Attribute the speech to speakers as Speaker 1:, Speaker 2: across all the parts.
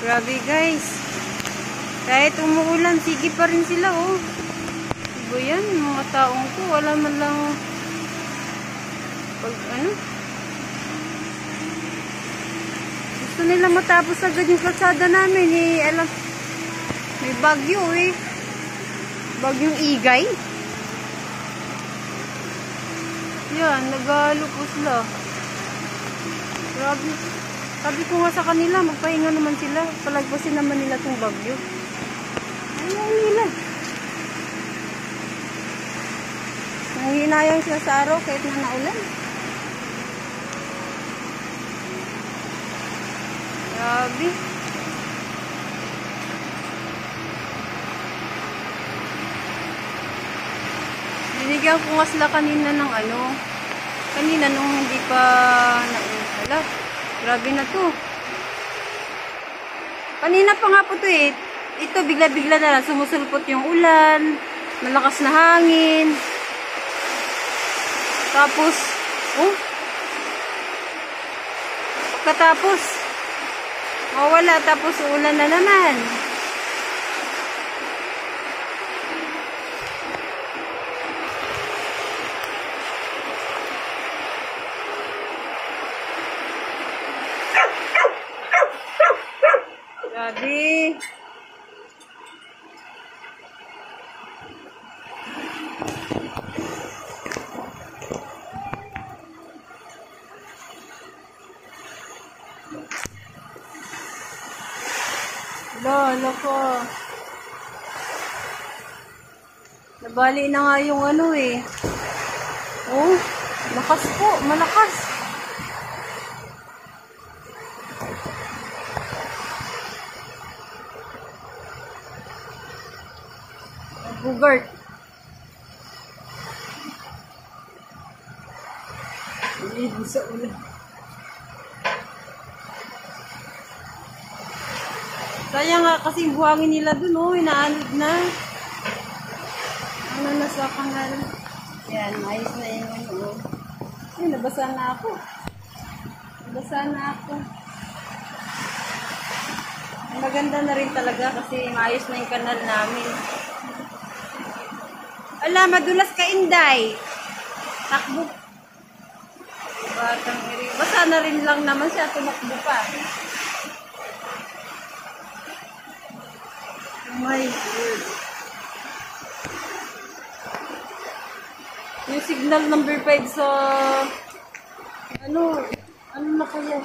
Speaker 1: Grabe guys. Kahit umuulan, sige pa rin sila oh. Iba yan, mga taong to, wala man lang pag ano. Gusto nila matapos agad yung kalsada namin eh. Alam, may bagyo eh. Bagyong igay. Yan, nagalo po sila. Grabe. Sabi ko nga sa kanila, magpahinga naman sila. Palagpasin naman nila itong bagyo. Ayaw nila. Nanghinayang sila sa araw kahit na naulan. Grabe. Binigyan ko nga sila kanina ng ano. Kanina nung hindi pa naula. Grabe na to. Kanina pa nga po to eh. Ito bigla-bigla na lang. Sumusulpot yung ulan. Malakas na hangin. Tapos, oh. Pagkatapos, mawala. Tapos ulan na naman. Grabe. Lolo ko. Nabali na nga yung ano eh. Oh, lakas po, malakas. Bugart. Libo sa ulan. Kaya nga kasi buhangin nila dun, oh, inaanod na. Ano na sa kanal. Yan, ayos na ano. oh. Ay, nabasa na ako. Nabasa na ako. Maganda na rin talaga kasi maayos na yung kanal namin. Ala, madulas ka, Inday. Takbo. Batang iri. Basa na rin lang naman siya, tumakbo pa. Oh my God. Yung signal number 5 sa... Ano? Ano na kaya?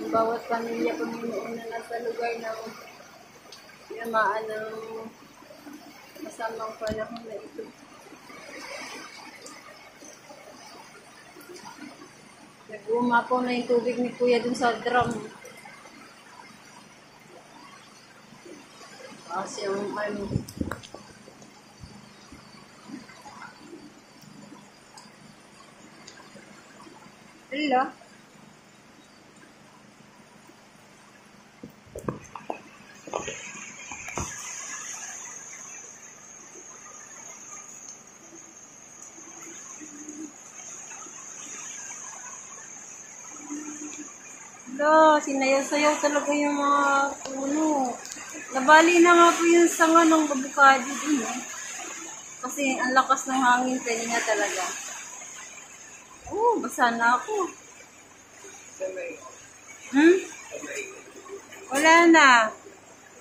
Speaker 1: Yung bawat pamilya Panginoon na nasa lugar ng yamaan ng masamang panahon na ito. Nag-umapaw na yung tubig ni Kuya dun sa drum. Kasi yung ano, Hello? Hello, sinayaw-sayaw talaga yung mga puno. Nabali na nga po yung sanga ng babukado dun eh. Kasi ang lakas ng hangin, pwede nga talaga. Oh, basa na ako. Hmm? Wala na.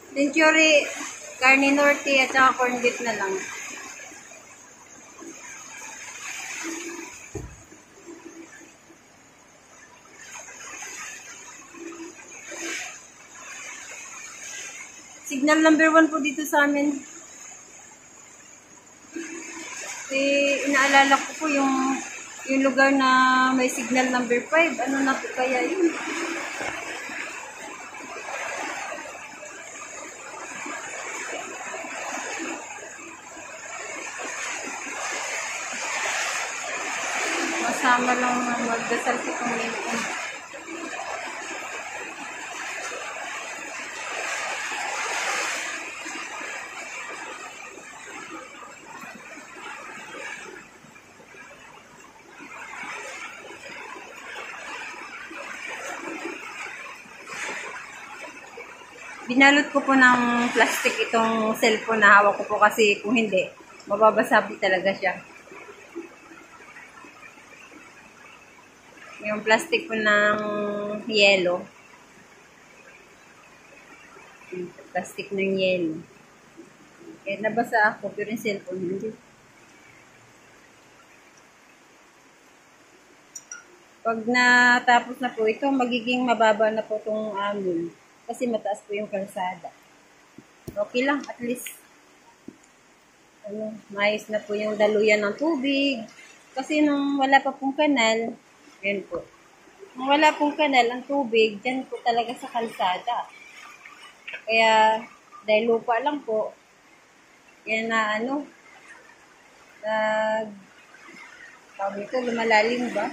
Speaker 1: Century, Carne Norte at saka corn beef na lang. Signal number one po dito sa amin. Eh, inaalala ko po yung yung lugar na may signal number 5. Ano na po kaya yun? Masama lang magdasal si Panginoon. Binalot ko po ng plastic itong cellphone na hawak ko po kasi kung hindi, mababasabi talaga siya. Yung plastic po ng yellow. Plastic ng yellow. Kaya nabasa ako, pero yung cellphone hindi. Pag natapos na po ito, magiging mababa na po itong amin. Kasi mataas po yung kalsada. Okay lang, at least. Ano, maayos na po yung daluyan ng tubig. Kasi nung wala pa pong kanal, yan po. Nung wala pong kanal, ang tubig, dyan po talaga sa kalsada. Kaya, dahil lupa lang po, kaya na ano, nag, tawag ito, lumalalim ba?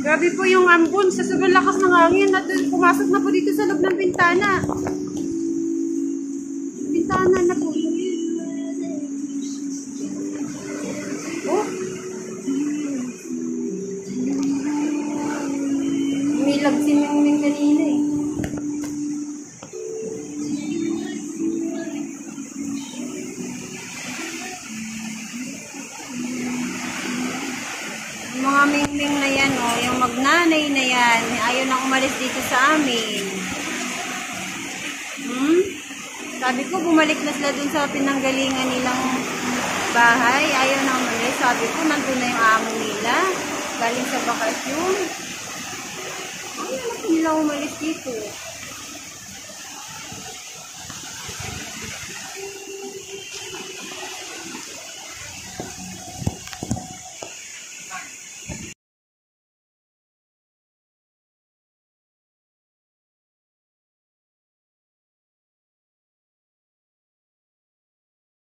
Speaker 1: Grabe po yung ambon sa sobrang lakas ng hangin at pumasok na po dito sa loob ng bintana. Bintana na po. Oh. Umilag si Mingming kanina eh. Yung mga mingming na yan, oh, yung magnanay na yan, ayaw na umalis dito sa amin. Hmm? Sabi ko, bumalik na sila dun sa pinanggalingan nilang bahay. Ayaw na umalis. Sabi ko, nandun na yung amo nila. Galing sa bakasyon. Ayaw na nila umalis dito.